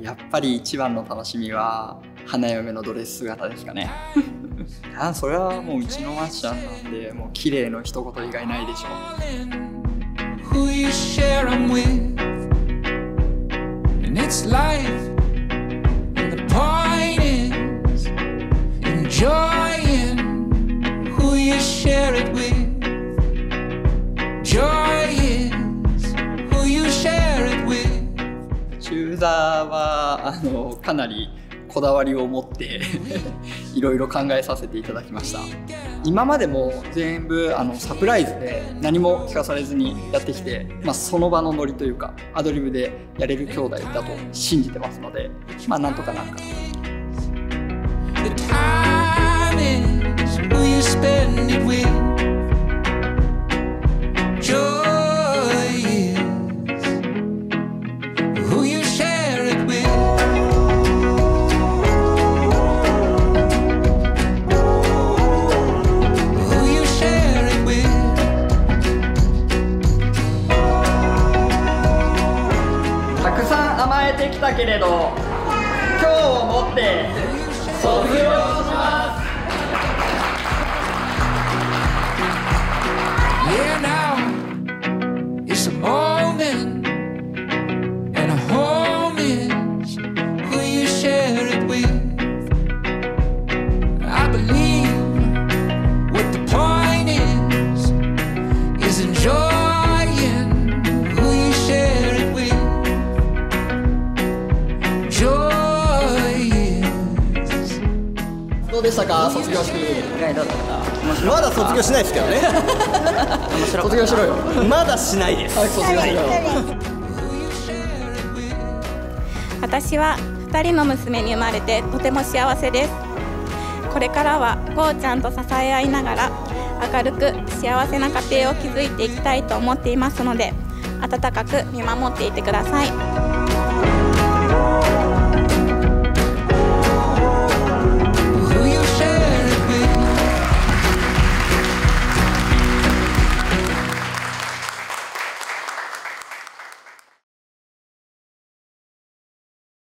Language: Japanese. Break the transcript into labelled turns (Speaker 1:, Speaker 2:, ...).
Speaker 1: やっぱり一番の楽しみは花嫁のドレス姿ですかね。あそれはもううちのマッシャンなんでもう綺麗の一言以外ないでしょう座はあのかなりこだわりを持って いろいろ考えさせていただきました。今までも全部あのサプライズで何も聞かされずにやってきて、まあ、その場のノリというかアドリブでやれる兄弟だと信じてますのでまあなんとかなるか。と。たけれど今日をもって卒業しますでしたか？卒業式。
Speaker 2: まだ卒業しないですけどね。
Speaker 1: 卒業しろよ。
Speaker 2: まだしないです。卒業しろよ。
Speaker 3: 私は2人の娘に生まれてとても幸せです。これからはこうちゃんと支え合いながら明るく幸せな家庭を築いていきたいと思っていますので温かく見守っていてください